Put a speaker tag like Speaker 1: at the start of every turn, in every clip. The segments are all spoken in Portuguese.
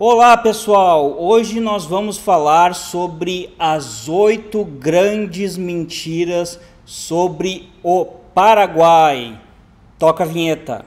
Speaker 1: Olá pessoal, hoje nós vamos falar sobre as oito grandes mentiras sobre o Paraguai. Toca a vinheta.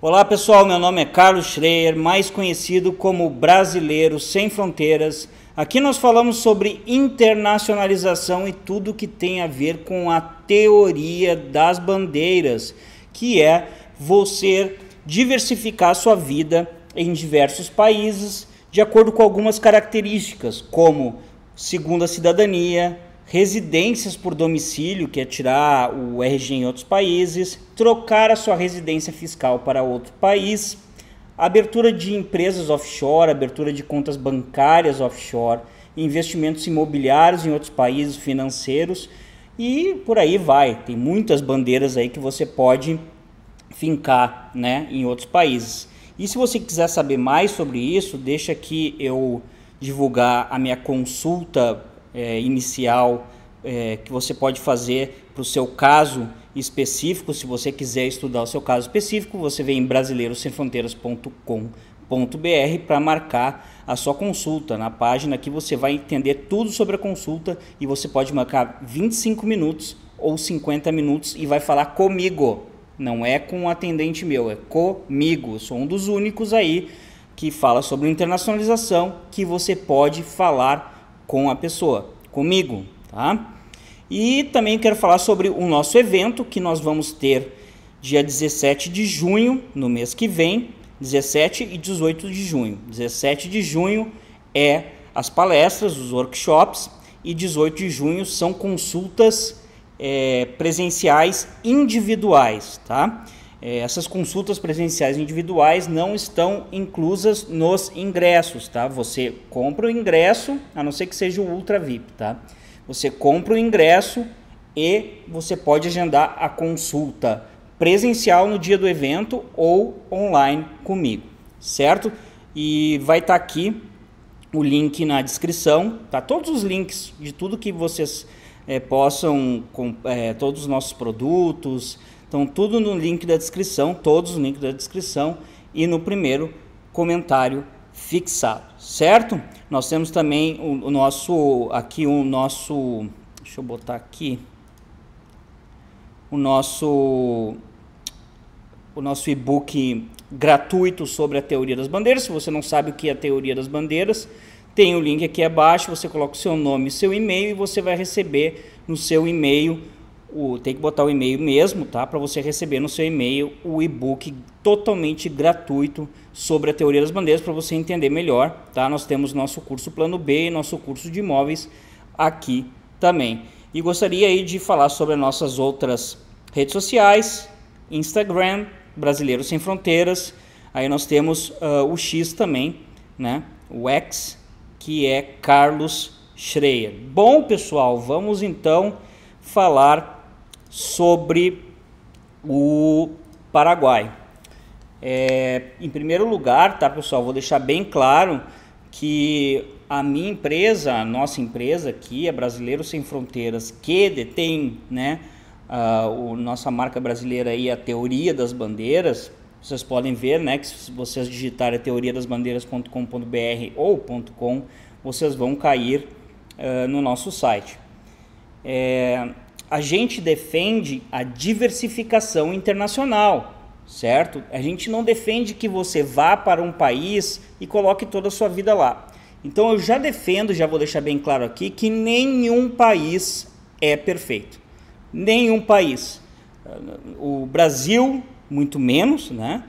Speaker 1: Olá pessoal, meu nome é Carlos Schreier, mais conhecido como Brasileiro Sem Fronteiras. Aqui nós falamos sobre internacionalização e tudo que tem a ver com a teoria das bandeiras, que é você diversificar sua vida em diversos países de acordo com algumas características, como segunda cidadania, residências por domicílio, que é tirar o RG em outros países, trocar a sua residência fiscal para outro país, abertura de empresas offshore, abertura de contas bancárias offshore, investimentos imobiliários em outros países financeiros e por aí vai. Tem muitas bandeiras aí que você pode fincar, né, em outros países. E se você quiser saber mais sobre isso, deixa aqui eu divulgar a minha consulta é, inicial é, que você pode fazer para o seu caso específico. Se você quiser estudar o seu caso específico, você vem em brasileirosemfronteiras.com.br para marcar a sua consulta. Na página aqui você vai entender tudo sobre a consulta e você pode marcar 25 minutos ou 50 minutos e vai falar comigo. Não é com um atendente meu, é comigo. Eu sou um dos únicos aí que fala sobre internacionalização que você pode falar com a pessoa, comigo, tá? E também quero falar sobre o nosso evento que nós vamos ter dia 17 de junho, no mês que vem, 17 e 18 de junho. 17 de junho é as palestras, os workshops, e 18 de junho são consultas é, presenciais individuais, tá? É, essas consultas presenciais individuais não estão inclusas nos ingressos, tá? Você compra o ingresso, a não ser que seja o Ultra VIP, tá? Você compra o ingresso e você pode agendar a consulta presencial no dia do evento ou online comigo, certo? E vai estar tá aqui o link na descrição, tá? Todos os links de tudo que vocês é, possam, com, é, todos os nossos produtos, então, tudo no link da descrição, todos os links da descrição e no primeiro comentário fixado, certo? Nós temos também o, o nosso, aqui o nosso, deixa eu botar aqui, o nosso, o nosso e-book gratuito sobre a teoria das bandeiras. Se você não sabe o que é a teoria das bandeiras, tem o link aqui abaixo, você coloca o seu nome seu e-mail e você vai receber no seu e-mail o, tem que botar o e-mail mesmo, tá? Para você receber no seu e-mail o e-book totalmente gratuito sobre a teoria das bandeiras para você entender melhor, tá? Nós temos nosso curso Plano B e nosso curso de imóveis aqui também. E gostaria aí de falar sobre as nossas outras redes sociais, Instagram, Brasileiros Sem Fronteiras. Aí nós temos uh, o X também, né? O X, que é Carlos Schreier. Bom, pessoal, vamos então falar sobre o Paraguai. É, em primeiro lugar, tá, pessoal, vou deixar bem claro que a minha empresa, a nossa empresa aqui, a Brasileiro Sem Fronteiras, que detém, né, a nossa marca brasileira aí, a Teoria das Bandeiras, vocês podem ver, né, que se vocês digitarem teoriadasbandeiras.com.br ou .com, vocês vão cair uh, no nosso site. É, a gente defende a diversificação internacional, certo? A gente não defende que você vá para um país e coloque toda a sua vida lá. Então eu já defendo, já vou deixar bem claro aqui, que nenhum país é perfeito. Nenhum país. O Brasil, muito menos, né?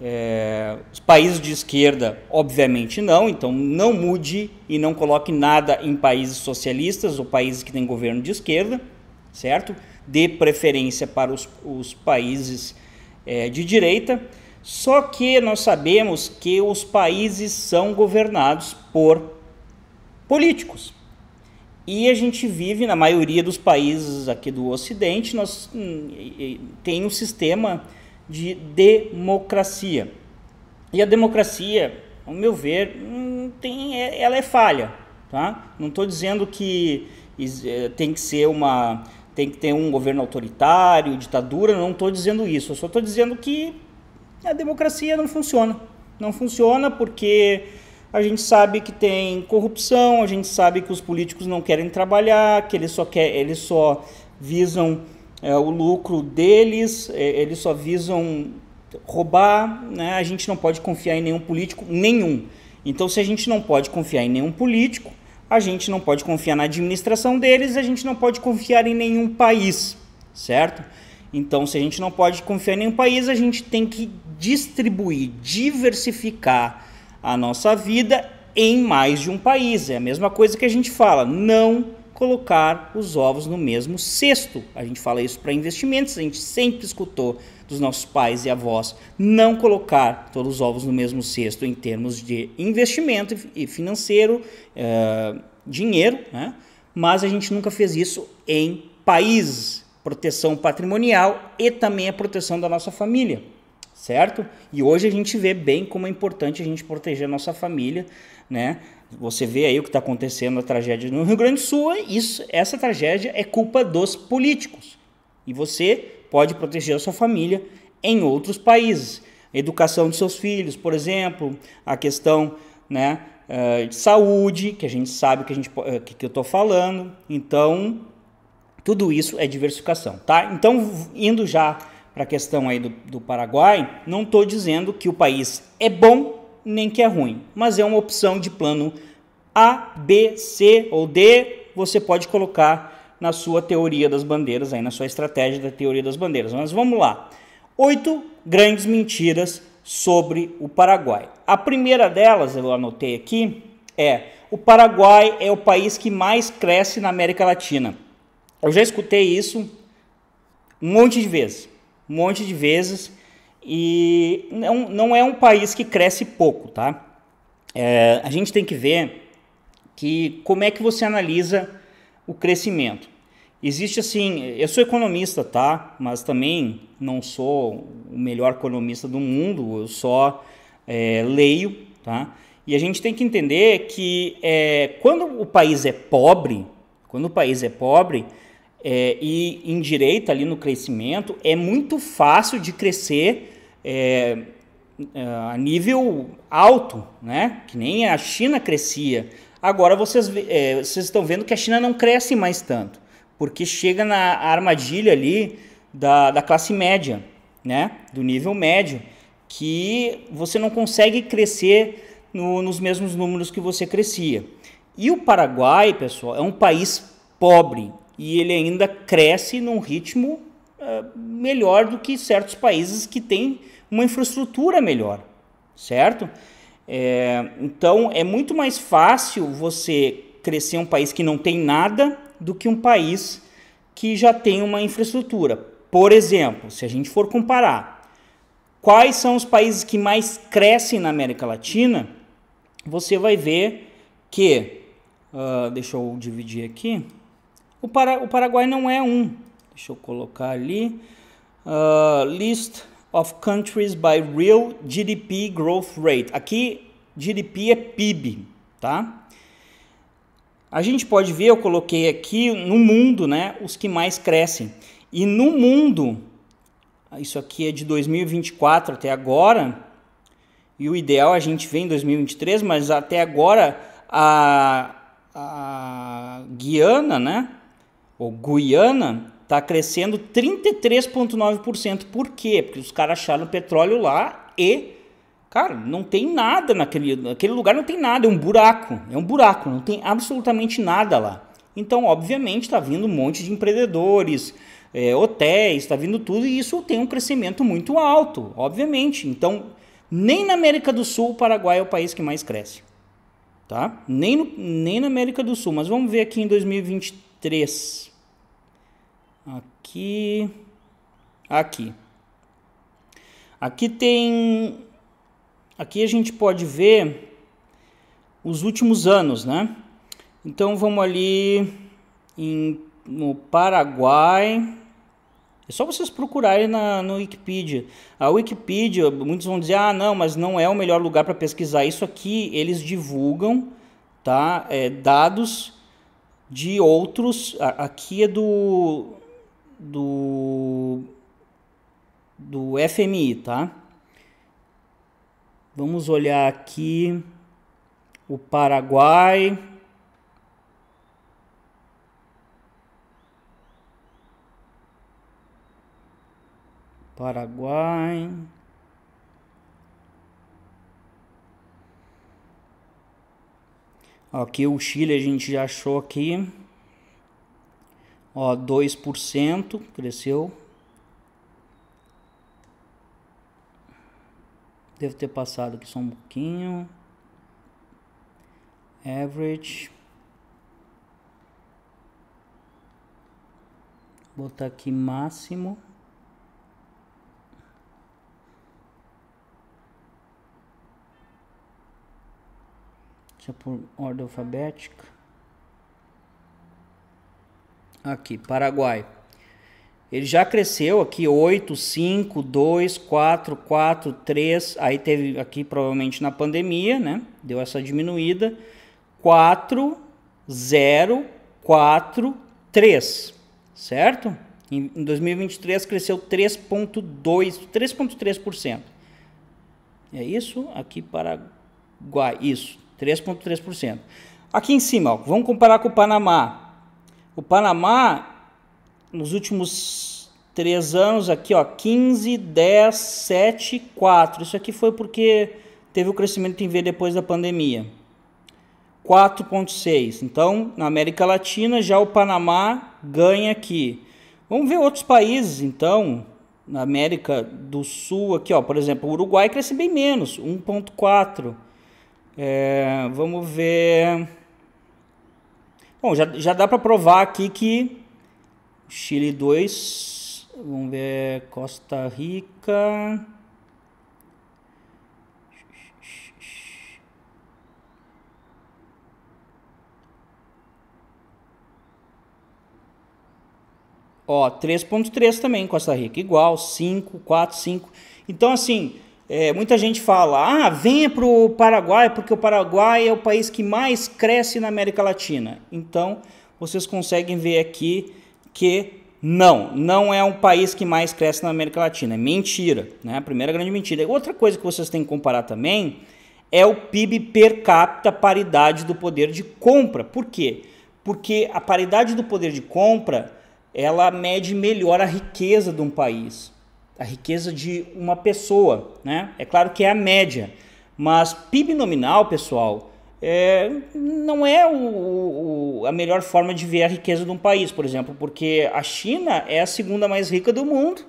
Speaker 1: É, os países de esquerda, obviamente não, então não mude e não coloque nada em países socialistas ou países que têm governo de esquerda certo? Dê preferência para os, os países é, de direita. Só que nós sabemos que os países são governados por políticos. E a gente vive, na maioria dos países aqui do Ocidente, nós hum, tem um sistema de democracia. E a democracia, ao meu ver, hum, tem, é, ela é falha. Tá? Não estou dizendo que é, tem que ser uma tem que ter um governo autoritário, ditadura, não estou dizendo isso, eu só estou dizendo que a democracia não funciona. Não funciona porque a gente sabe que tem corrupção, a gente sabe que os políticos não querem trabalhar, que eles só, quer, eles só visam é, o lucro deles, é, eles só visam roubar, né? a gente não pode confiar em nenhum político, nenhum. Então, se a gente não pode confiar em nenhum político, a gente não pode confiar na administração deles, a gente não pode confiar em nenhum país, certo? Então, se a gente não pode confiar em nenhum país, a gente tem que distribuir, diversificar a nossa vida em mais de um país. É a mesma coisa que a gente fala, não colocar os ovos no mesmo cesto. A gente fala isso para investimentos, a gente sempre escutou dos nossos pais e avós não colocar todos os ovos no mesmo cesto em termos de investimento e financeiro, uh, dinheiro, né? mas a gente nunca fez isso em países, proteção patrimonial e também a proteção da nossa família, certo? E hoje a gente vê bem como é importante a gente proteger a nossa família, né? Você vê aí o que está acontecendo, a tragédia no Rio Grande do Sul, isso, essa tragédia é culpa dos políticos. E você pode proteger a sua família em outros países. educação de seus filhos, por exemplo, a questão né, eh, de saúde, que a gente sabe que, a gente, eh, que eu estou falando. Então, tudo isso é diversificação. Tá? Então, indo já para a questão aí do, do Paraguai, não estou dizendo que o país é bom nem que é ruim, mas é uma opção de plano A, B, C ou D, você pode colocar na sua teoria das bandeiras, aí na sua estratégia da teoria das bandeiras. Mas vamos lá. Oito grandes mentiras sobre o Paraguai. A primeira delas, eu anotei aqui, é o Paraguai é o país que mais cresce na América Latina. Eu já escutei isso um monte de vezes, um monte de vezes e não, não é um país que cresce pouco, tá? É, a gente tem que ver que como é que você analisa o crescimento. Existe assim, eu sou economista, tá? Mas também não sou o melhor economista do mundo, eu só é, leio, tá? E a gente tem que entender que é, quando o país é pobre, quando o país é pobre é, e endireita ali no crescimento, é muito fácil de crescer é, é, a nível alto, né? que nem a China crescia. Agora vocês, é, vocês estão vendo que a China não cresce mais tanto, porque chega na armadilha ali da, da classe média, né? do nível médio, que você não consegue crescer no, nos mesmos números que você crescia. E o Paraguai, pessoal, é um país pobre e ele ainda cresce num ritmo uh, melhor do que certos países que têm uma infraestrutura melhor, certo? É, então é muito mais fácil você crescer um país que não tem nada do que um país que já tem uma infraestrutura. Por exemplo, se a gente for comparar quais são os países que mais crescem na América Latina, você vai ver que, uh, deixa eu dividir aqui, o, Para, o Paraguai não é um. Deixa eu colocar ali. Uh, list of countries by real GDP growth rate. Aqui GDP é PIB, tá? A gente pode ver, eu coloquei aqui no mundo, né, os que mais crescem. E no mundo, isso aqui é de 2024 até agora, e o ideal a gente vê em 2023, mas até agora a, a Guiana, né, ou Guiana, está crescendo 33,9%. Por quê? Porque os caras acharam petróleo lá e, cara, não tem nada naquele, naquele lugar, não tem nada, é um buraco, é um buraco, não tem absolutamente nada lá. Então, obviamente, está vindo um monte de empreendedores, é, hotéis, está vindo tudo e isso tem um crescimento muito alto, obviamente. Então, nem na América do Sul o Paraguai é o país que mais cresce. Tá? Nem, no, nem na América do Sul, mas vamos ver aqui em 2023. Aqui. Aqui. Aqui tem. Aqui a gente pode ver os últimos anos, né? Então vamos ali em, no Paraguai. É só vocês procurarem na, no Wikipedia. A Wikipedia, muitos vão dizer, ah, não, mas não é o melhor lugar para pesquisar. Isso aqui eles divulgam, tá? É, dados de outros. Aqui é do do do FMI, tá? Vamos olhar aqui o Paraguai. Paraguai. Aqui o Chile a gente já achou aqui. Ó, 2% cresceu. Devo ter passado aqui só um pouquinho. Average. Botar aqui máximo. Deixa por ordem alfabética. Aqui, Paraguai. Ele já cresceu aqui 8, 5, 2, 4, 4, 3. Aí teve aqui provavelmente na pandemia, né? Deu essa diminuída. 4, 0, 4, 3. Certo? Em 2023 cresceu 3,2, 3,3%. É isso? Aqui Paraguai. Isso. 3,3%. Aqui em cima, ó, vamos comparar com o Panamá. O Panamá, nos últimos três anos, aqui, ó, 15, 10, 7, 4. Isso aqui foi porque teve o crescimento em V depois da pandemia. 4,6. Então, na América Latina, já o Panamá ganha aqui. Vamos ver outros países, então, na América do Sul, aqui, ó, por exemplo, o Uruguai cresce bem menos, 1,4. É, vamos ver. Bom, já, já dá para provar aqui que Chile 2, vamos ver Costa Rica. Ó, 3.3 também Costa Rica, igual, 5, 4, 5. Então, assim, é, muita gente fala, ah, venha para o Paraguai, porque o Paraguai é o país que mais cresce na América Latina. Então, vocês conseguem ver aqui que não, não é um país que mais cresce na América Latina. É mentira, né? A primeira grande mentira. Outra coisa que vocês têm que comparar também é o PIB per capita, paridade do poder de compra. Por quê? Porque a paridade do poder de compra, ela mede melhor a riqueza de um país a riqueza de uma pessoa, né? É claro que é a média, mas PIB nominal, pessoal, é, não é o, o, a melhor forma de ver a riqueza de um país, por exemplo, porque a China é a segunda mais rica do mundo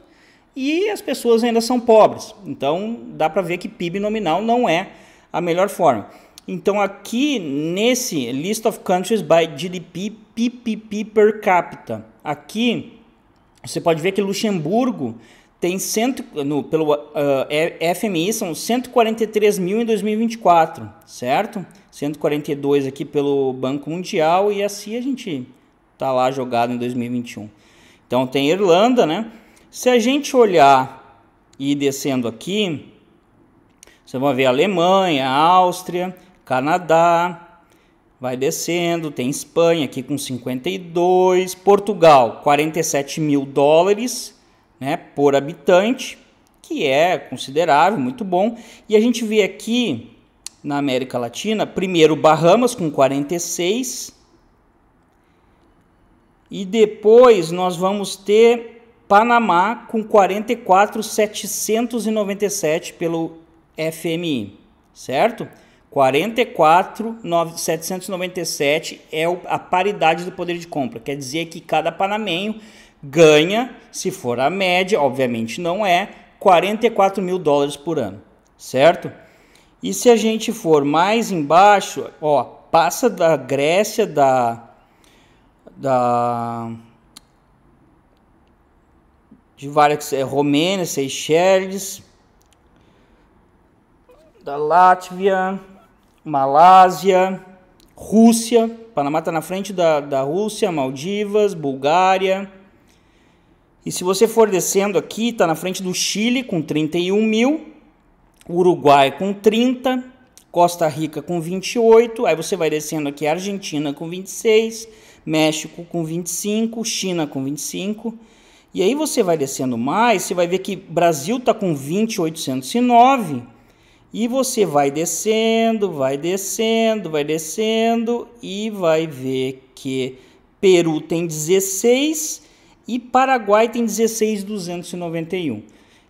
Speaker 1: e as pessoas ainda são pobres. Então dá para ver que PIB nominal não é a melhor forma. Então aqui nesse list of countries by GDP PPP per capita, aqui você pode ver que Luxemburgo tem cento, no, pelo uh, FMI são 143 mil em 2024, certo? 142 aqui pelo Banco Mundial e assim a gente tá lá jogado em 2021. Então tem Irlanda, né? Se a gente olhar e ir descendo aqui, você vai ver Alemanha, Áustria, Canadá, vai descendo, tem Espanha aqui com 52, Portugal 47 mil dólares, né, por habitante, que é considerável, muito bom. E a gente vê aqui na América Latina, primeiro Bahamas com 46, e depois nós vamos ter Panamá com 44,797 pelo FMI, certo? 44,797 é a paridade do poder de compra, quer dizer que cada panamenho ganha, se for a média, obviamente não é, 44 mil dólares por ano, certo? E se a gente for mais embaixo, ó, passa da Grécia, da, da de várias, é, Romênia, Seychelles, da Látvia, Malásia, Rússia, Panamá está na frente da, da Rússia, Maldivas, Bulgária, e se você for descendo aqui, está na frente do Chile com 31 mil, Uruguai com 30, Costa Rica com 28, aí você vai descendo aqui Argentina com 26, México com 25, China com 25. E aí você vai descendo mais, você vai ver que Brasil está com 20,809 e você vai descendo, vai descendo, vai descendo e vai ver que Peru tem 16 e Paraguai tem 16,291.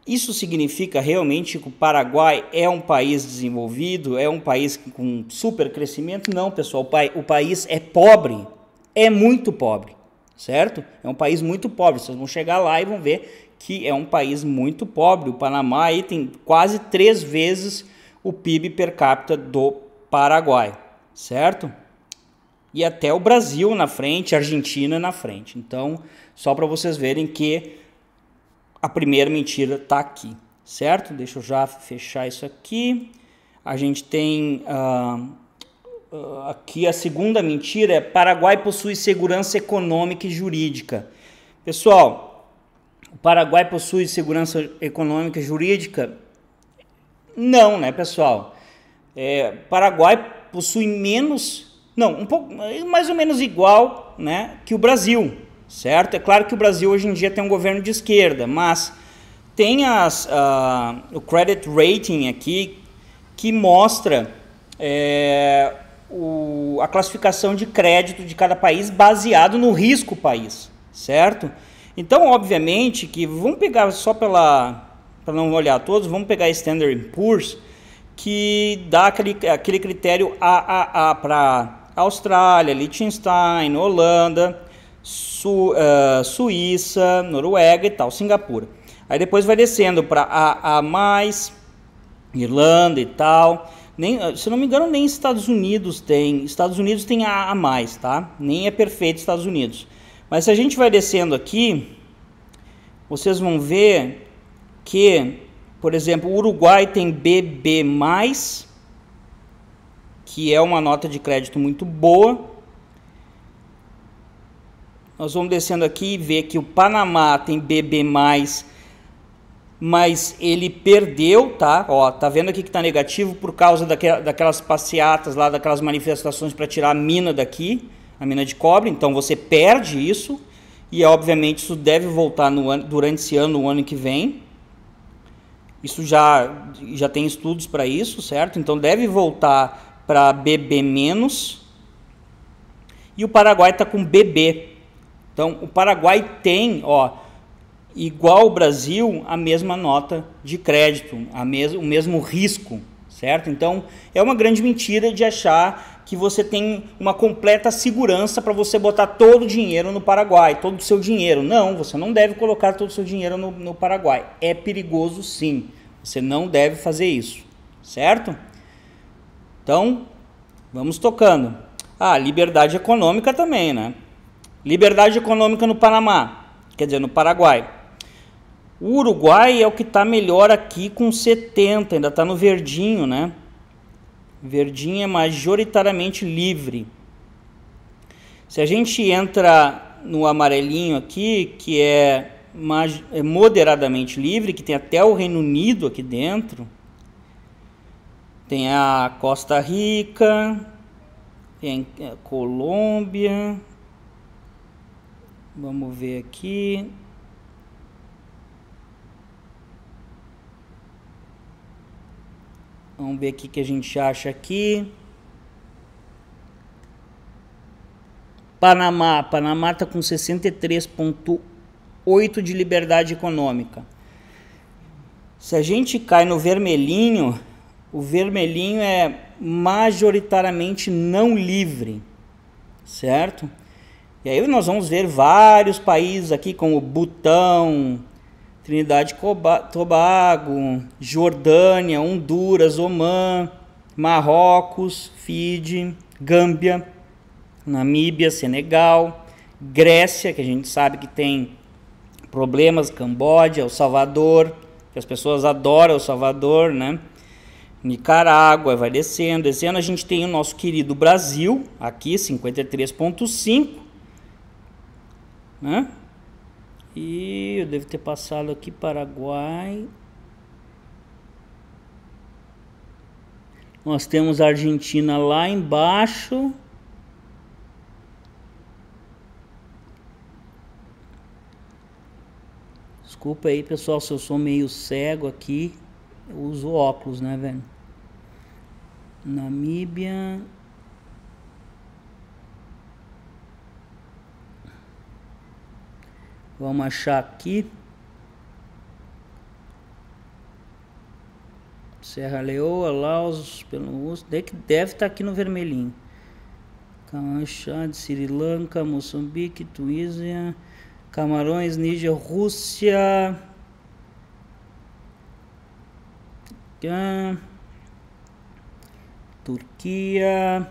Speaker 1: Isso significa realmente que o Paraguai é um país desenvolvido, é um país com super crescimento? Não, pessoal, o país é pobre, é muito pobre, certo? É um país muito pobre. Vocês vão chegar lá e vão ver que é um país muito pobre. O Panamá aí tem quase três vezes o PIB per capita do Paraguai, certo? E até o Brasil na frente, a Argentina na frente. Então, só para vocês verem que a primeira mentira está aqui, certo? Deixa eu já fechar isso aqui. A gente tem uh, uh, aqui a segunda mentira é Paraguai possui segurança econômica e jurídica. Pessoal, o Paraguai possui segurança econômica e jurídica? Não, né, pessoal? É, Paraguai possui menos, não, um pouco, mais ou menos igual, né, que o Brasil certo? É claro que o Brasil hoje em dia tem um governo de esquerda, mas tem as, uh, o credit rating aqui que mostra é, o, a classificação de crédito de cada país baseado no risco país, certo? Então, obviamente que vamos pegar só pela para não olhar todos, vamos pegar Standard Poor's que dá aquele, aquele critério AAA para Austrália, Liechtenstein, Holanda, Su, uh, Suíça, Noruega e tal, Singapura. Aí depois vai descendo para A, A+, Irlanda e tal. Nem, se não me engano, nem Estados Unidos tem. Estados Unidos tem A, A+, tá? Nem é perfeito Estados Unidos. Mas se a gente vai descendo aqui, vocês vão ver que, por exemplo, o Uruguai tem BB+, que é uma nota de crédito muito boa. Nós vamos descendo aqui e ver que o Panamá tem BB+, mas ele perdeu, tá? Ó, tá vendo aqui que tá negativo por causa daquelas passeatas lá, daquelas manifestações para tirar a mina daqui, a mina de cobre. Então você perde isso e obviamente isso deve voltar no ano, durante esse ano, no ano que vem. Isso já já tem estudos para isso, certo? Então deve voltar para BB. E o Paraguai está com BB, então, o Paraguai tem, ó, igual o Brasil, a mesma nota de crédito, a mes o mesmo risco, certo? Então, é uma grande mentira de achar que você tem uma completa segurança para você botar todo o dinheiro no Paraguai, todo o seu dinheiro. Não, você não deve colocar todo o seu dinheiro no, no Paraguai. É perigoso sim. Você não deve fazer isso, certo? Então, vamos tocando. Ah, liberdade econômica também, né? Liberdade econômica no Panamá, quer dizer, no Paraguai. O Uruguai é o que está melhor aqui com 70, ainda está no verdinho, né? Verdinho é majoritariamente livre. Se a gente entra no amarelinho aqui, que é, é moderadamente livre, que tem até o Reino Unido aqui dentro, tem a Costa Rica, tem a Colômbia, Vamos ver aqui. Vamos ver o que a gente acha aqui. Panamá. Panamá está com 63,8 de liberdade econômica. Se a gente cai no vermelhinho, o vermelhinho é majoritariamente não livre, certo? E aí nós vamos ver vários países aqui, como Butão, Trinidade e Tobago, Jordânia, Honduras, Oman, Marrocos, Fiji, Gâmbia, Namíbia, Senegal, Grécia, que a gente sabe que tem problemas, Camboja, El Salvador, que as pessoas adoram El Salvador, né? Nicarágua, vai descendo, descendo, a gente tem o nosso querido Brasil, aqui 53.5, né? E eu devo ter passado aqui Paraguai. Nós temos a Argentina lá embaixo. Desculpa aí, pessoal, se eu sou meio cego aqui. Eu uso óculos, né, velho? Namíbia, Vamos achar aqui. Serra Leoa, Laos, pelo uso. Deve estar tá aqui no vermelhinho. Chad, Sri Lanka, Moçambique, Tunísia, Camarões, Níger, Rússia. Turquia.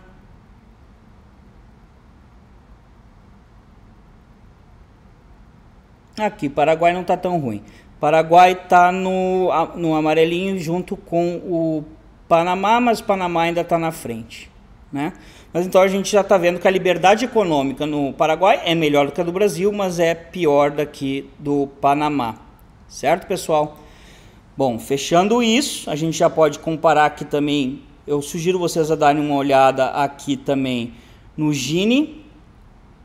Speaker 1: Aqui, Paraguai não está tão ruim. Paraguai está no, no amarelinho junto com o Panamá, mas Panamá ainda está na frente. Né? Mas então a gente já está vendo que a liberdade econômica no Paraguai é melhor do que a do Brasil, mas é pior daqui do Panamá. Certo, pessoal? Bom, fechando isso, a gente já pode comparar aqui também. Eu sugiro vocês a darem uma olhada aqui também no Gini,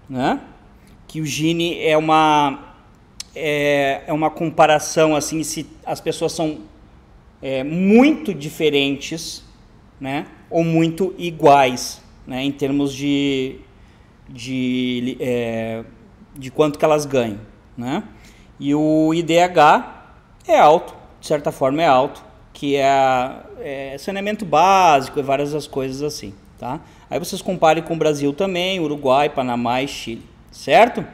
Speaker 1: né? Que o Gini é uma é, é uma comparação assim se as pessoas são é, muito diferentes, né? Ou muito iguais, né? Em termos de de, é, de quanto que elas ganham, né? E o IDH é alto, de certa forma é alto, que é, é saneamento básico e várias das coisas assim, tá? Aí vocês comparem com o Brasil também, Uruguai, Panamá e Chile, certo?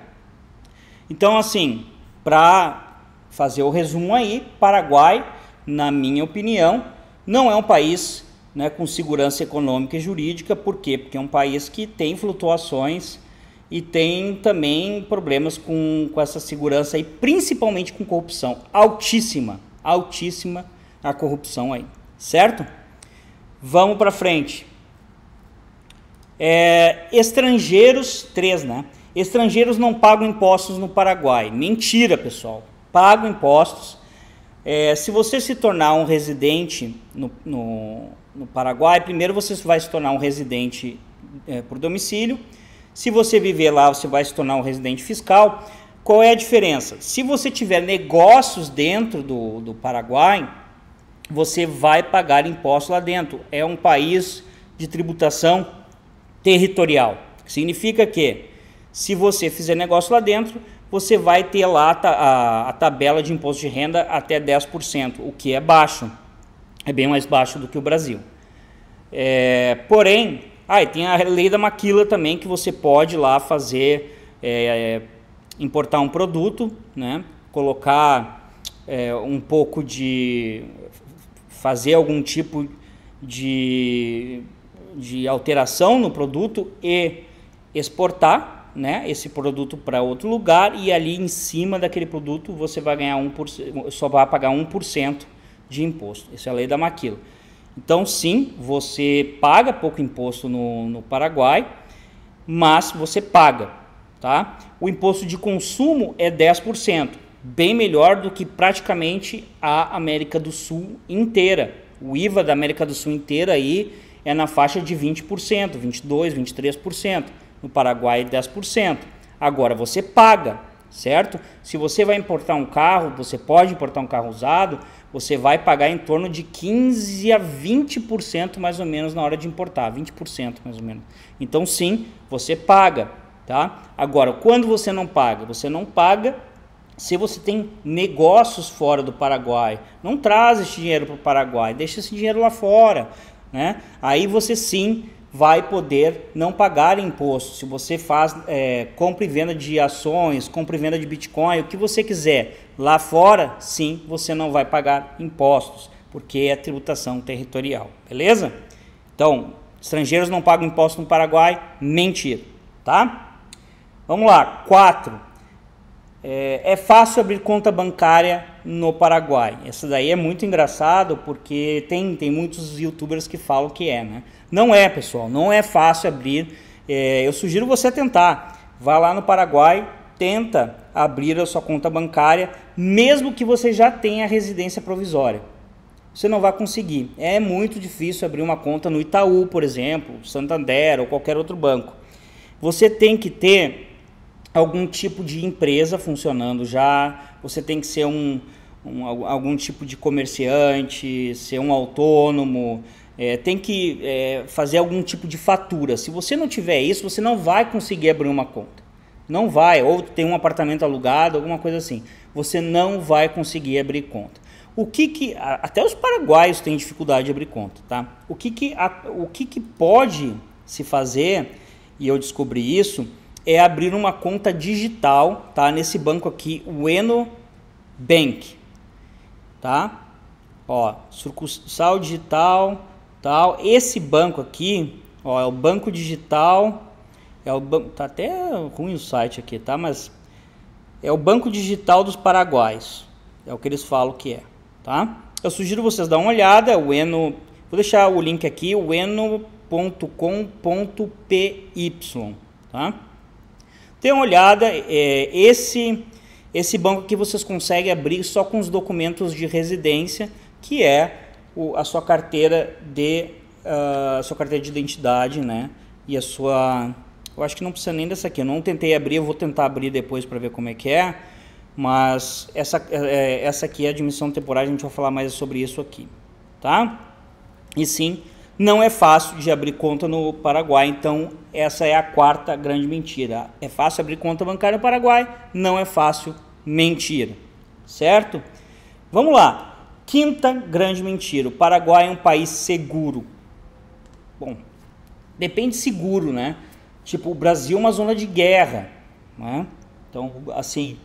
Speaker 1: Então, assim, para fazer o resumo aí, Paraguai, na minha opinião, não é um país né, com segurança econômica e jurídica, por quê? Porque é um país que tem flutuações e tem também problemas com, com essa segurança aí, principalmente com corrupção altíssima, altíssima a corrupção aí, certo? Vamos para frente. É, estrangeiros, três, né? Estrangeiros não pagam impostos no Paraguai. Mentira, pessoal. Pagam impostos. É, se você se tornar um residente no, no, no, Paraguai, primeiro você vai se tornar um residente é, por domicílio. Se você viver lá, você vai se tornar um residente fiscal. Qual é a diferença? Se você tiver negócios dentro do, do Paraguai, você vai pagar imposto lá dentro. É um país de tributação territorial. Significa que, se você fizer negócio lá dentro, você vai ter lá a, a, a tabela de imposto de renda até 10%, o que é baixo. É bem mais baixo do que o Brasil. É, porém, ah, tem a lei da maquila também, que você pode lá fazer é, importar um produto, né? colocar é, um pouco de. fazer algum tipo de, de alteração no produto e exportar né, esse produto para outro lugar e ali em cima daquele produto você vai ganhar 1%, só vai pagar 1% de imposto. Essa é a lei da maquila. Então, sim, você paga pouco imposto no, no Paraguai, mas você paga. Tá? O imposto de consumo é 10%, bem melhor do que praticamente a América do Sul inteira. O IVA da América do Sul inteira aí é na faixa de 20%, 22%, 23%. No Paraguai, 10%. Agora você paga, certo? Se você vai importar um carro, você pode importar um carro usado, você vai pagar em torno de 15 a 20% mais ou menos na hora de importar, 20% mais ou menos. Então sim, você paga. Tá? Agora, quando você não paga? Você não paga se você tem negócios fora do Paraguai. Não traz esse dinheiro para o Paraguai, deixa esse dinheiro lá fora. Né? Aí você sim vai poder não pagar imposto. Se você faz é, compra e venda de ações, compra e venda de Bitcoin, o que você quiser, lá fora, sim, você não vai pagar impostos, porque é tributação territorial, beleza? Então, estrangeiros não pagam imposto no Paraguai, mentira, tá? Vamos lá, 4. É, é, fácil abrir conta bancária no Paraguai. Essa daí é muito engraçado porque tem, tem muitos youtubers que falam que é, né? Não é, pessoal, não é fácil abrir. É, eu sugiro você tentar. Vá lá no Paraguai, tenta abrir a sua conta bancária, mesmo que você já tenha residência provisória. Você não vai conseguir. É muito difícil abrir uma conta no Itaú, por exemplo, Santander ou qualquer outro banco. Você tem que ter algum tipo de empresa funcionando já, você tem que ser um, um algum tipo de comerciante, ser um autônomo, é, tem que é, fazer algum tipo de fatura. Se você não tiver isso, você não vai conseguir abrir uma conta. Não vai, ou tem um apartamento alugado, alguma coisa assim. Você não vai conseguir abrir conta. O que que até os paraguaios têm dificuldade de abrir conta, tá? O que que o que que pode se fazer e eu descobri isso é abrir uma conta digital, tá? Nesse banco aqui, o Eno Bank, tá? Ó, sucursal digital, tal. Esse banco aqui, ó, é o banco digital, é o banco, tá até ruim o site aqui, tá? Mas é o banco digital dos Paraguaios, é o que eles falam que é, tá? Eu sugiro vocês dar uma olhada, o Eno, vou deixar o link aqui, o eno.com.py, tá? Dê uma olhada, é, esse esse banco aqui vocês conseguem abrir só com os documentos de residência, que é o, a sua carteira de uh, sua carteira de identidade, né? E a sua, eu acho que não precisa nem dessa aqui. Eu não tentei abrir, eu vou tentar abrir depois para ver como é que é. Mas essa é, essa aqui é admissão temporária. A gente vai falar mais sobre isso aqui, tá? E sim, não é fácil de abrir conta no Paraguai. Então essa é a quarta grande mentira. É fácil abrir conta bancária no Paraguai? Não é fácil. Mentira, certo? Vamos lá. Quinta grande mentira: o Paraguai é um país seguro. Bom, depende seguro, né? Tipo, o Brasil é uma zona de guerra, né? Então, assim,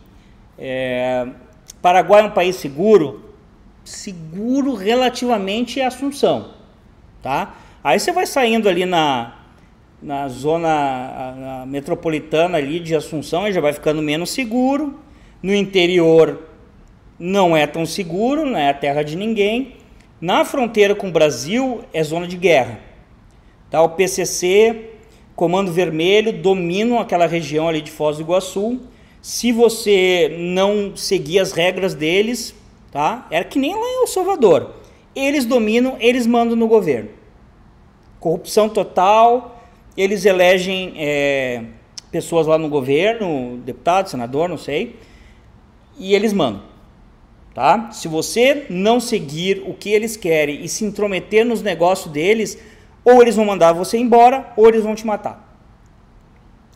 Speaker 1: é... Paraguai é um país seguro? Seguro relativamente a Assunção, tá? Aí você vai saindo ali na, na zona na metropolitana ali de Assunção, e já vai ficando menos seguro. No interior não é tão seguro, não é a terra de ninguém. Na fronteira com o Brasil é zona de guerra. Tá? O PCC, Comando Vermelho, dominam aquela região ali de Foz do Iguaçu. Se você não seguir as regras deles, tá? Era que nem lá em El Salvador. Eles dominam, eles mandam no governo. Corrupção total, eles elegem é, pessoas lá no governo, deputado, senador, não sei, e eles mandam tá? Se você não seguir o que eles querem e se intrometer nos negócios deles, ou eles vão mandar você embora, ou eles vão te matar.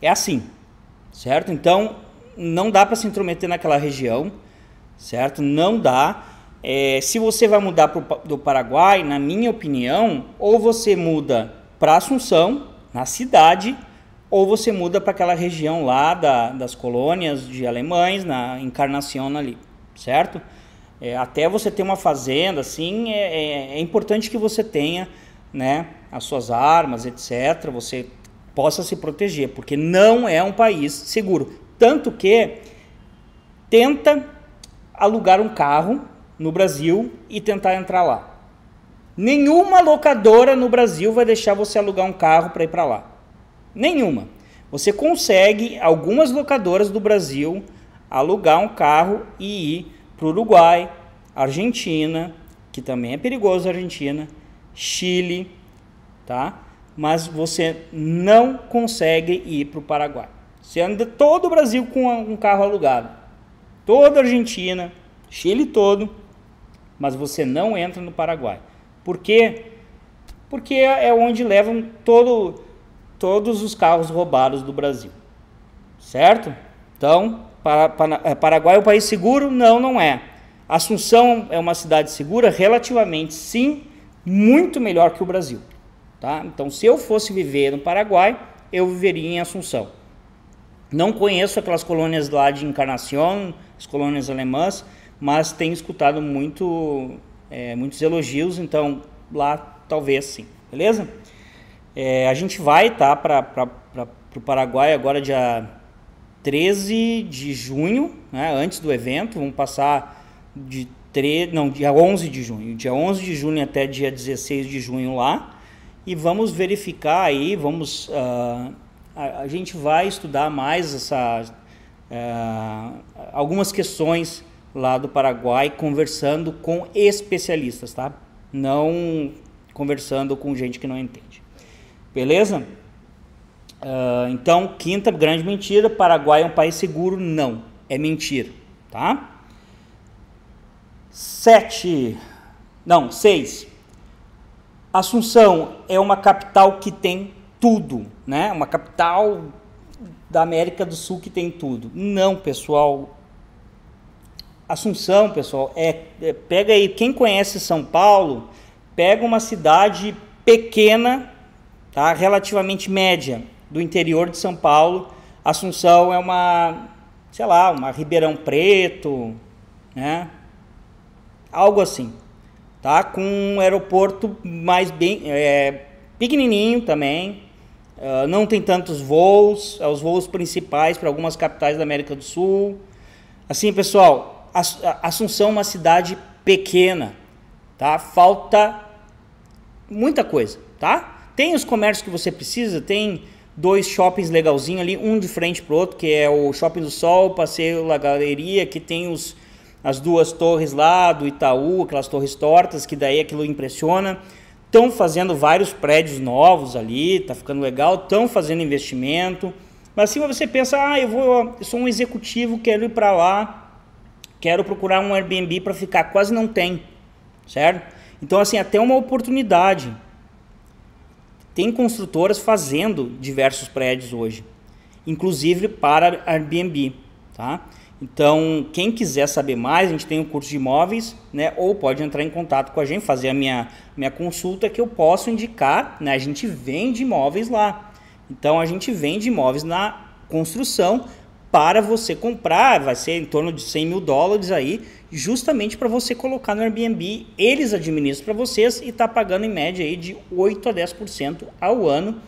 Speaker 1: É assim, certo? Então, não dá para se intrometer naquela região, certo? Não dá. É, se você vai mudar pro, do Paraguai, na minha opinião, ou você muda para Assunção, na cidade, ou você muda para aquela região lá da, das colônias de alemães, na Encarnação ali, certo? É, até você ter uma fazenda, assim, é, é, é, importante que você tenha né, as suas armas, etc. Você possa se proteger, porque não é um país seguro. Tanto que tenta alugar um carro no Brasil e tentar entrar lá. Nenhuma locadora no Brasil vai deixar você alugar um carro para ir para lá. Nenhuma. Você consegue, algumas locadoras do Brasil, alugar um carro e ir para o Uruguai, Argentina, que também é perigoso Argentina, Chile, tá? Mas você não consegue ir para o Paraguai. Você anda todo o Brasil com um carro alugado, toda a Argentina, Chile todo, mas você não entra no Paraguai. Por quê? Porque é onde levam todo, todos os carros roubados do Brasil, certo? Então, é, Paraguai é um país seguro? Não, não é. Assunção é uma cidade segura? Relativamente sim, muito melhor que o Brasil. Tá? Então, se eu fosse viver no Paraguai, eu viveria em Assunção. Não conheço aquelas colônias lá de Encarnação, as colônias alemãs, mas tenho escutado muito, é, muitos elogios, então lá talvez sim, beleza? É, a gente vai tá, para o Paraguai agora dia 13 de junho, né, antes do evento, vamos passar de 3, não, dia 11 de junho, dia 11 de junho até dia 16 de junho lá, e vamos verificar aí, vamos, uh, a, a, gente vai estudar mais essa, uh, algumas questões lá do Paraguai, conversando com especialistas, tá? Não conversando com gente que não entende. Beleza? Uh, então, quinta grande mentira: Paraguai é um país seguro? Não, é mentira, tá? Sete, não, seis. Assunção é uma capital que tem tudo, né? Uma capital da América do Sul que tem tudo. Não, pessoal. Assunção, pessoal, é, é pega aí quem conhece São Paulo, pega uma cidade pequena, tá? Relativamente média do interior de São Paulo. Assunção é uma, sei lá, uma Ribeirão Preto, né? Algo assim, tá? Com um aeroporto mais bem é, pequenininho também. Uh, não tem tantos voos, é os voos principais para algumas capitais da América do Sul. Assim, pessoal, Assunção é uma cidade pequena, tá? Falta muita coisa, tá? Tem os comércios que você precisa, tem dois shoppings legalzinho ali, um de frente pro outro, que é o Shopping do Sol, Passeio La Galeria, que tem os, as duas torres lá do Itaú, aquelas torres tortas, que daí aquilo impressiona. Estão fazendo vários prédios novos ali, tá ficando legal, estão fazendo investimento. Mas assim você pensa, ah, eu vou, eu sou um executivo, quero ir para lá, quero procurar um Airbnb para ficar, quase não tem, certo? Então assim, até uma oportunidade tem construtoras fazendo diversos prédios hoje, inclusive para Airbnb, tá? Então, quem quiser saber mais, a gente tem um curso de imóveis, né? Ou pode entrar em contato com a gente, fazer a minha, minha consulta que eu posso indicar, né? A gente vende imóveis lá. Então, a gente vende imóveis na construção para você comprar, vai ser em torno de 100 mil dólares aí, justamente para você colocar no Airbnb, eles administram para vocês e está pagando em média aí de 8 a 10% ao ano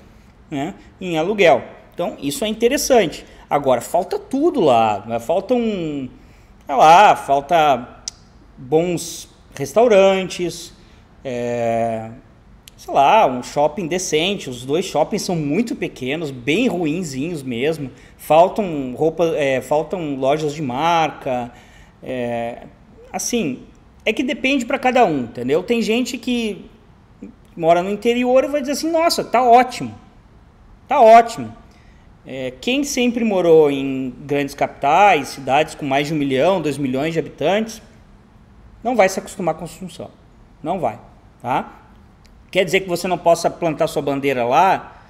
Speaker 1: né, em aluguel. Então isso é interessante. Agora falta tudo lá, né? falta um, sei lá, falta bons restaurantes, é, sei lá, um shopping decente. Os dois shoppings são muito pequenos, bem ruinzinhos mesmo. Faltam roupa, é, faltam lojas de marca. É, assim, é que depende para cada um, entendeu? Tem gente que mora no interior e vai dizer assim, nossa, tá ótimo, tá ótimo. É, quem sempre morou em grandes capitais, cidades com mais de um milhão, dois milhões de habitantes, não vai se acostumar com a construção. Não vai, tá? Quer dizer que você não possa plantar sua bandeira lá?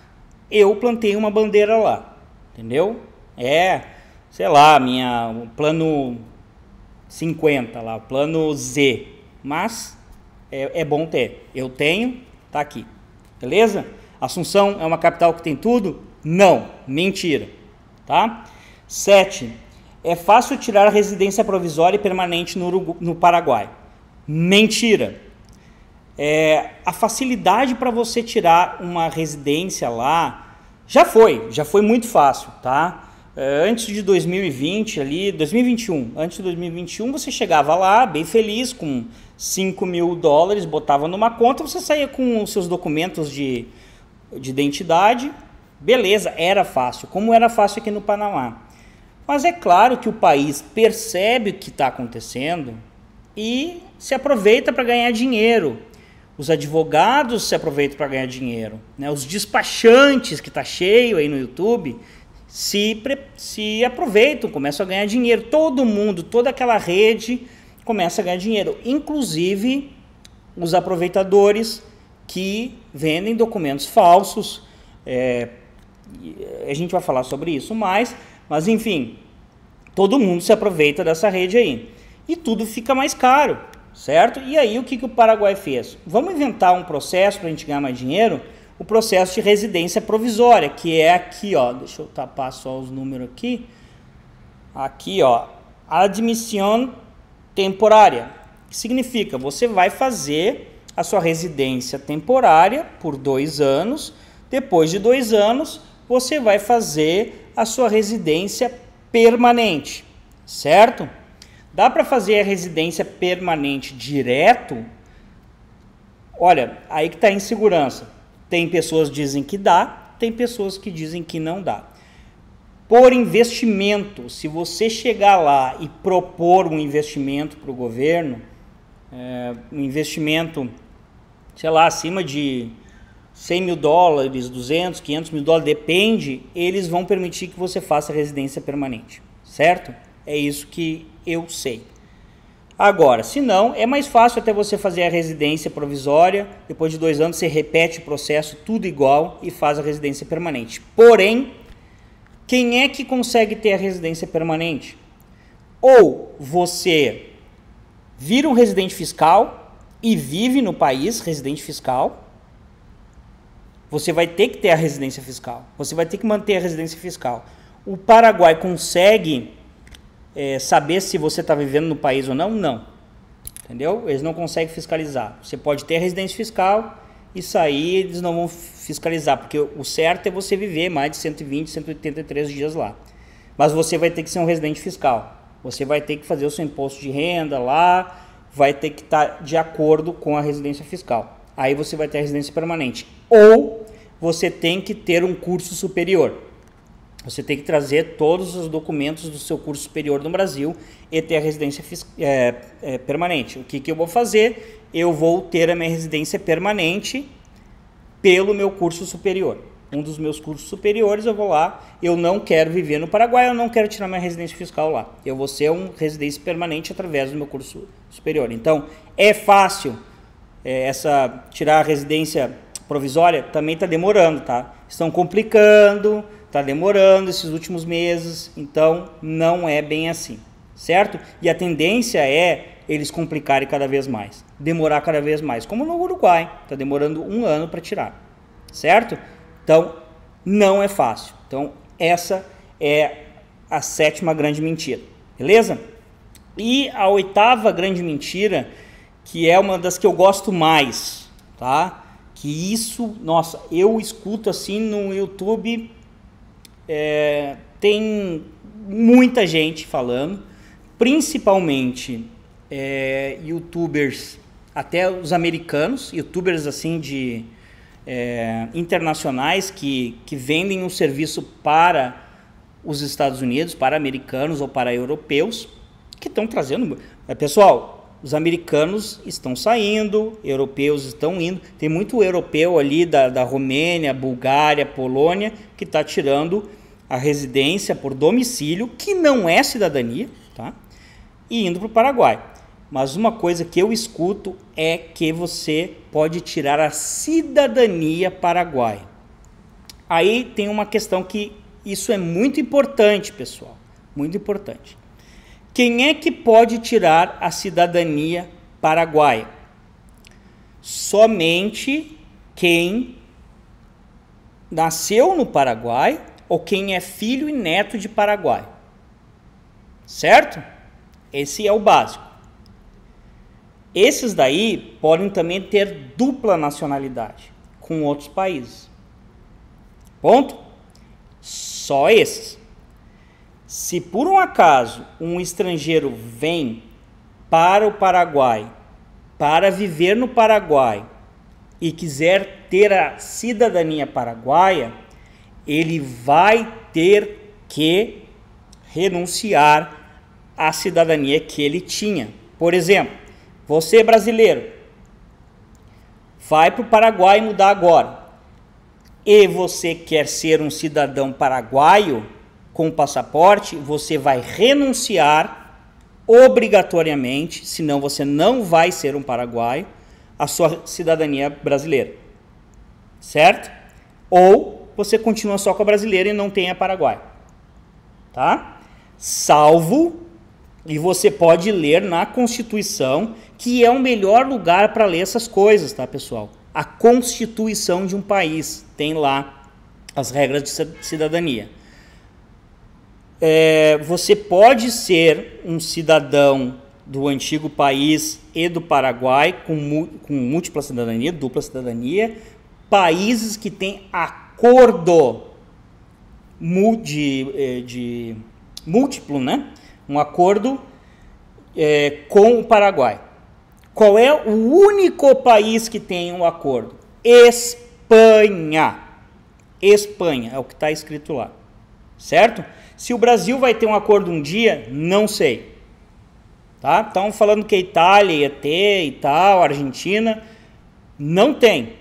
Speaker 1: Eu plantei uma bandeira lá, entendeu? É, sei lá, minha plano 50 lá, plano Z. Mas é, é bom ter. Eu tenho, tá aqui. Beleza? Assunção é uma capital que tem tudo? Não, mentira. Tá? 7. É fácil tirar a residência provisória e permanente no, no Paraguai. Mentira. É, a facilidade para você tirar uma residência lá já foi, já foi muito fácil, tá? É, antes de 2020, ali, 2021, antes de 2021, você chegava lá bem feliz com 5 mil dólares, botava numa conta, você saía com os seus documentos de, de identidade, beleza, era fácil, como era fácil aqui no Panamá. Mas é claro que o país percebe o que está acontecendo e se aproveita para ganhar dinheiro. Os advogados se aproveitam para ganhar dinheiro. Né? Os despachantes, que está cheio aí no YouTube, se, se aproveitam, começam a ganhar dinheiro. Todo mundo, toda aquela rede começa a ganhar dinheiro, inclusive os aproveitadores que vendem documentos falsos. É, a gente vai falar sobre isso mais, mas enfim, todo mundo se aproveita dessa rede aí. E tudo fica mais caro, certo? E aí o que, que o Paraguai fez? Vamos inventar um processo para a gente ganhar mais dinheiro? o processo de residência provisória, que é aqui, ó, deixa eu tapar só os números aqui. Aqui, ó, admissão temporária. Que significa você vai fazer a sua residência temporária por dois anos. Depois de dois anos, você vai fazer a sua residência permanente, certo? Dá para fazer a residência permanente direto? Olha, aí que está a insegurança tem pessoas que dizem que dá, tem pessoas que dizem que não dá. Por investimento, se você chegar lá e propor um investimento para o governo, é, um investimento, sei lá, acima de 100 mil dólares, 200, 500 mil dólares, depende, eles vão permitir que você faça residência permanente, certo? É isso que eu sei. Agora, se não, é mais fácil até você fazer a residência provisória, depois de dois anos você repete o processo, tudo igual, e faz a residência permanente. Porém, quem é que consegue ter a residência permanente? Ou você vira um residente fiscal e vive no país residente fiscal, você vai ter que ter a residência fiscal. Você vai ter que manter a residência fiscal. O Paraguai consegue é, saber se você está vivendo no país ou não? Não. Entendeu? Eles não conseguem fiscalizar. Você pode ter residência fiscal e sair, eles não vão fiscalizar, porque o certo é você viver mais de 120, 183 dias lá. Mas você vai ter que ser um residente fiscal. Você vai ter que fazer o seu imposto de renda lá, vai ter que estar tá de acordo com a residência fiscal aí você vai ter a residência permanente. Ou você tem que ter um curso superior. Você tem que trazer todos os documentos do seu curso superior no Brasil e ter a residência é, é, permanente. O que, que eu vou fazer? Eu vou ter a minha residência permanente pelo meu curso superior. Um dos meus cursos superiores, eu vou lá. Eu não quero viver no Paraguai, eu não quero tirar minha residência fiscal lá. Eu vou ser um residência permanente através do meu curso superior. Então, é fácil é, essa tirar a residência provisória também está demorando, tá? Estão complicando, está demorando esses últimos meses, então não é bem assim, certo? E a tendência é eles complicarem cada vez mais, demorar cada vez mais, como no Uruguai, está demorando um ano para tirar, certo? Então não é fácil. Então essa é a sétima grande mentira, beleza? E a oitava grande mentira que é uma das que eu gosto mais, tá? Que isso, nossa, eu escuto assim no YouTube, é, tem muita gente falando, principalmente é, YouTubers, até os americanos, YouTubers assim de é, internacionais que, que vendem um serviço para os Estados Unidos, para americanos ou para europeus, que estão trazendo. É, pessoal, os americanos estão saindo, europeus estão indo. Tem muito europeu ali da, da Romênia, Bulgária, Polônia, que está tirando a residência por domicílio, que não é cidadania, tá? e indo para o Paraguai. Mas uma coisa que eu escuto é que você pode tirar a cidadania paraguaia. Aí tem uma questão que isso é muito importante, pessoal. Muito importante. Quem é que pode tirar a cidadania paraguaia? Somente quem nasceu no Paraguai ou quem é filho e neto de Paraguai. Certo? Esse é o básico. Esses daí podem também ter dupla nacionalidade com outros países. Ponto? Só esses. Se por um acaso um estrangeiro vem para o Paraguai para viver no Paraguai e quiser ter a cidadania paraguaia, ele vai ter que renunciar à cidadania que ele tinha. Por exemplo, você brasileiro vai para o Paraguai mudar agora e você quer ser um cidadão paraguaio com o passaporte, você vai renunciar obrigatoriamente, senão você não vai ser um paraguaio, a sua cidadania brasileira. Certo? Ou você continua só com a brasileira e não tem a paraguai. Tá? Salvo e você pode ler na Constituição, que é o melhor lugar para ler essas coisas, tá, pessoal? A Constituição de um país tem lá as regras de cidadania é, você pode ser um cidadão do antigo país e do Paraguai com, com múltipla cidadania, dupla cidadania, países que têm acordo de, é, de múltiplo, né? Um acordo é, com o Paraguai. Qual é o único país que tem um acordo? Espanha. Espanha é o que está escrito lá, certo? Se o Brasil vai ter um acordo um dia, não sei. Tá? Estão falando que a Itália ia ter e tal, Argentina. Não tem.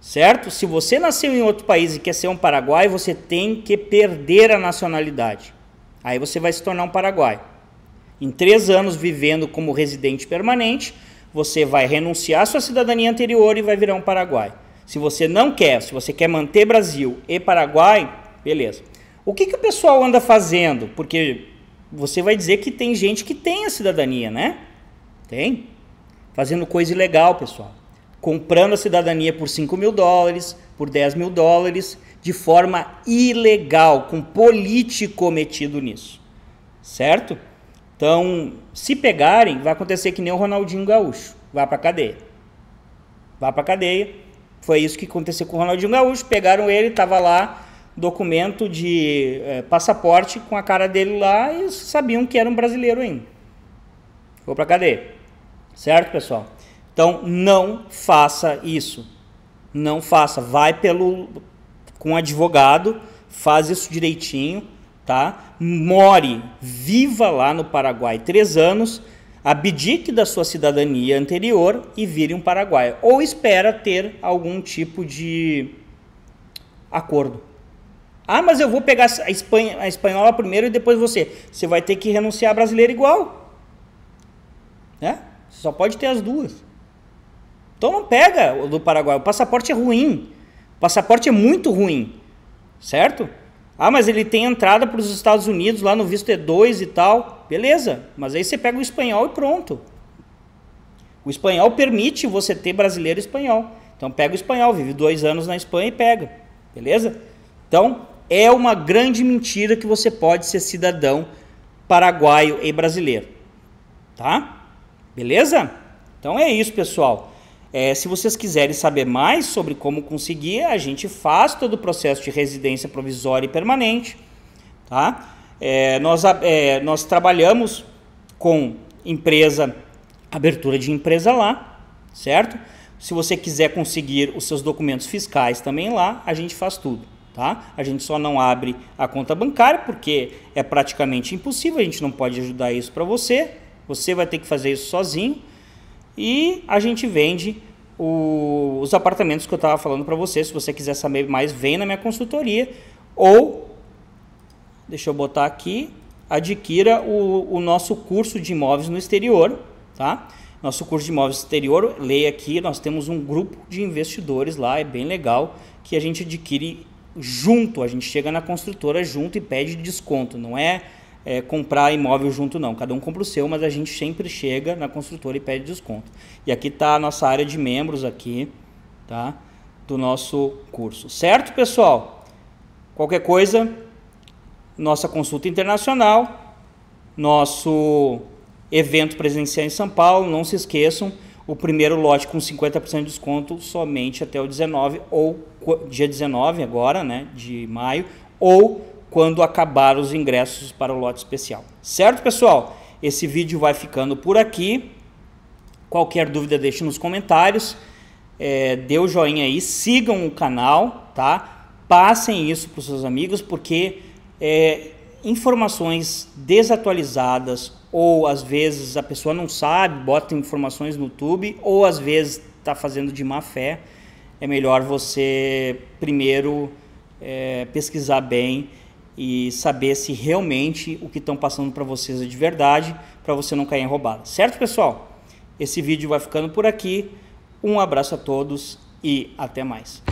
Speaker 1: certo? Se você nasceu em outro país e quer ser um paraguai, você tem que perder a nacionalidade. Aí você vai se tornar um paraguai. Em três anos vivendo como residente permanente, você vai renunciar à sua cidadania anterior e vai virar um paraguai. Se você não quer, se você quer manter Brasil e Paraguai, beleza. O que, que o pessoal anda fazendo? Porque você vai dizer que tem gente que tem a cidadania, né? Tem. Fazendo coisa ilegal, pessoal. Comprando a cidadania por 5 mil dólares, por 10 mil dólares, de forma ilegal, com político metido nisso. Certo? Então, se pegarem, vai acontecer que nem o Ronaldinho Gaúcho. Vá pra cadeia. Vá pra cadeia foi isso que aconteceu com o Ronaldinho Gaúcho. Pegaram ele, estava lá, documento de é, passaporte com a cara dele lá e sabiam que era um brasileiro ainda. Ficou para cadeia. Certo, pessoal? Então, não faça isso. Não faça. Vai pelo com advogado, faz isso direitinho, tá? More, viva lá no Paraguai três anos abdique da sua cidadania anterior e vire um paraguaio. Ou espera ter algum tipo de acordo. Ah, mas eu vou pegar a, Espanha, a espanhola primeiro e depois você. Você vai ter que renunciar a brasileira igual. Né? Você só pode ter as duas. Então não pega o do Paraguai. O passaporte é ruim. O passaporte é muito ruim. Certo? Ah, mas ele tem entrada para os Estados Unidos lá no visto E2 e tal. Beleza, mas aí você pega o espanhol e pronto. O espanhol permite você ter brasileiro e espanhol. Então pega o espanhol, vive dois anos na Espanha e pega. Beleza? Então é uma grande mentira que você pode ser cidadão paraguaio e brasileiro. Tá? Beleza? Então é isso, pessoal. É, se vocês quiserem saber mais sobre como conseguir, a gente faz todo o processo de residência provisória e permanente. Tá? É, nós, é, nós trabalhamos com empresa, abertura de empresa lá, certo? Se você quiser conseguir os seus documentos fiscais também lá, a gente faz tudo. Tá? A gente só não abre a conta bancária porque é praticamente impossível, a gente não pode ajudar isso para você. Você vai ter que fazer isso sozinho e a gente vende o, os apartamentos que eu estava falando para você. Se você quiser saber mais, vem na minha consultoria. Ou, deixa eu botar aqui, adquira o, o nosso curso de imóveis no exterior. Tá? Nosso curso de imóveis exterior, leia aqui, nós temos um grupo de investidores lá, é bem legal, que a gente adquire junto, a gente chega na construtora junto e pede desconto, não é é, comprar imóvel junto, não. Cada um compra o seu, mas a gente sempre chega na construtora e pede desconto. E aqui está a nossa área de membros aqui, tá? Do nosso curso. Certo, pessoal? Qualquer coisa, nossa consulta internacional, nosso evento presencial em São Paulo, não se esqueçam, o primeiro lote com 50% de desconto somente até o 19 ou dia 19 agora, né, de maio, ou quando acabar os ingressos para o lote especial. Certo, pessoal? Esse vídeo vai ficando por aqui. Qualquer dúvida, deixe nos comentários. É, dê o joinha aí, sigam o canal, tá? Passem isso para os seus amigos, porque é, informações desatualizadas, ou às vezes a pessoa não sabe, bota informações no YouTube, ou às vezes está fazendo de má fé. É melhor você primeiro é, pesquisar bem e saber se realmente o que estão passando para vocês é de verdade, para você não cair em roubada. Certo, pessoal? Esse vídeo vai ficando por aqui. Um abraço a todos e até mais.